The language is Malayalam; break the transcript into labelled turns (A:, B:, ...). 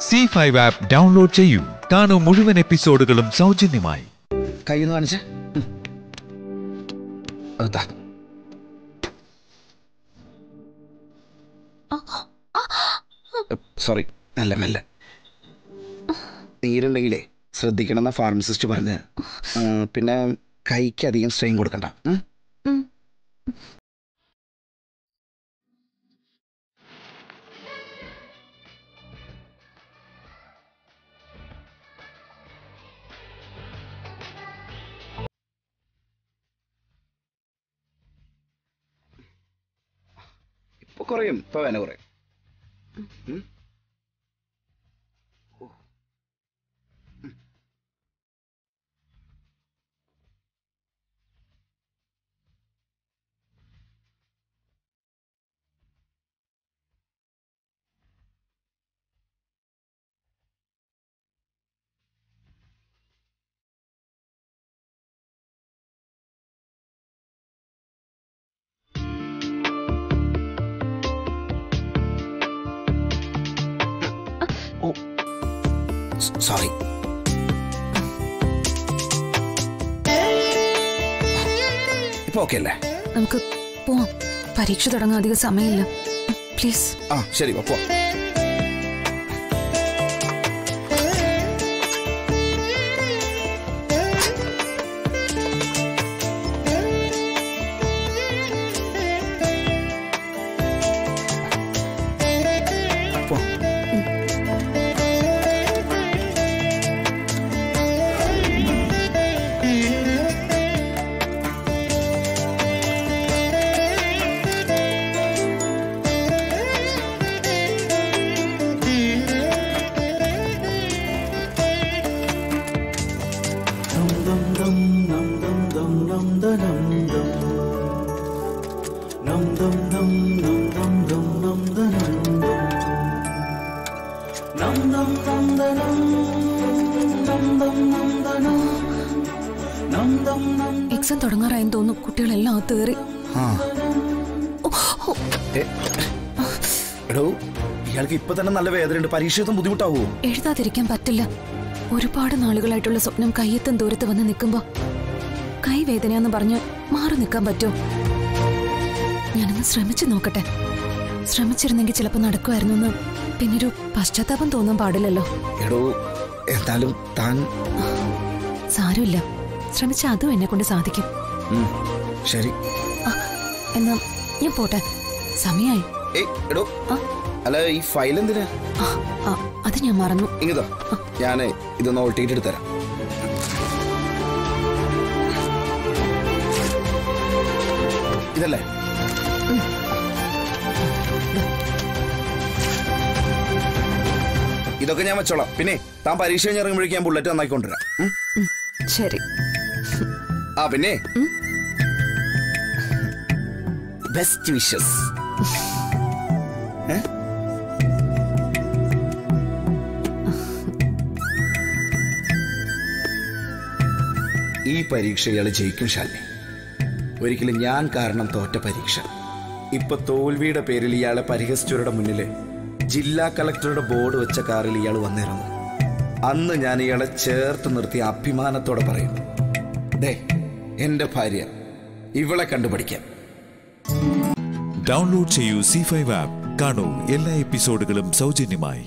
A: സി ഫൈവ് ആപ്പ് ഡൗൺലോഡ് ചെയ്യൂ. കാണൂ മുഴുവൻ എപ്പിസോഡുകളും സൗജന്യമായി.
B: കൈന്ന് കാണിച്ചേ. സോറി നല്ല മെല്ലെ. നീരുണ്ടെങ്കിലേ ശ്രദ്ധിക്കണം എന്നാ ഫാർമസിസ്റ്റ് പറഞ്ഞ് പിന്നെ കൈക്ക് അധികം സ്ട്രെയിൻ കൊടുക്കണ്ട. കുറയും. ഇപ്പൊ വേന കുറയും. സോറി. ഇപ്പൊ ഓക്കെ അല്ലേ?
C: നമുക്ക് പോവാം. പരീക്ഷ തുടങ്ങാൻ അധികം സമയമില്ല. പ്ലീസ്.
B: ആ ശരി പോ
C: എക്സാം തുടങ്ങാറായെന്ന് തോന്നുന്നു. കുട്ടികളെല്ലാം അകത്ത് കയറി.
B: എടോ ഇയാൾക്ക് ഇപ്പൊ തന്നെ നല്ല വേദനയുണ്ട്. പരീക്ഷ എഴുതാൻ ബുദ്ധിമുട്ടാവോ?
C: എഴുതാതിരിക്കാൻ പറ്റില്ല. ഒരുപാട് നാളുകളായിട്ടുള്ള സ്വപ്നം കയ്യെത്തും ദൂരത്ത് വന്ന് നിൽക്കുമ്പോ കൈവേദനയാന്ന് പറഞ്ഞ് മാറി നിൽക്കാൻ പറ്റുമോ? ഞാനൊന്ന് ശ്രമിച്ചു നോക്കട്ടെ. ശ്രമിച്ചിരുന്നെങ്കിൽ ചിലപ്പോ നടക്കുമായിരുന്നു എന്ന് പിന്നൊരു പശ്ചാത്താപം തോന്നാൻ പാടില്ലല്ലോ.
B: എടോ എന്നാലും താൻ
C: സാരമില്ല. ശ്രമിച്ച അതും എന്നെ കൊണ്ട് സാധിക്കും.
B: ശരി.
C: എന്നാ ഞാൻ പോട്ടെ. സമയായി.
B: എടോ. അല്ല ഈ ഫയൽ എന്തിനാ?
C: അത് ഞാൻ മറന്നു.
B: ഇങ്ങതോ ഞാൻ ഇതൊന്ന് ഓൾട്ടിട്ട് എടുത്തരാം ഇതല്ലേ? ഇതൊക്കെ ഞാൻ വെച്ചോളാം. പിന്നെ താൻ പരീക്ഷ കഴിഞ്ഞിറങ്ങുമ്പോഴേക്ക് ഞാൻ ബുള്ളറ്റ് നന്നായിക്കൊണ്ടുവരാം.
C: ശരി.
B: ആ പിന്നെ? ബെസ്റ്റ് വിഷസ് ഈ പരീക്ഷ ഇയാൾ ജയിക്കും ശാലിനി. ഒരിക്കലും ഞാൻ കാരണം തോറ്റ പരീക്ഷ. ഇപ്പൊ തോൽവിയുടെ പേരിൽ ഇയാളെ പരിഹസിച്ചവരുടെ മുന്നിൽ ജില്ലാ കളക്ടറുടെ ബോർഡ് വെച്ച കാറിൽ ഇയാൾ വന്നിറങ്ങും അന്ന് ഞാൻ ഇയാളെ ചേർത്ത് നിർത്തി അഭിമാനത്തോടെ പറയും ദേ എന്റെ ഭാര്യ ഇവളെ കണ്ടുപഠിക്കാം.
A: ഡൗൺലോഡ് ചെയ്യൂ സി ഫൈവ് ആപ്പ് കാണൂ എല്ലാ എപ്പിസോഡുകളും സൗജന്യമായി.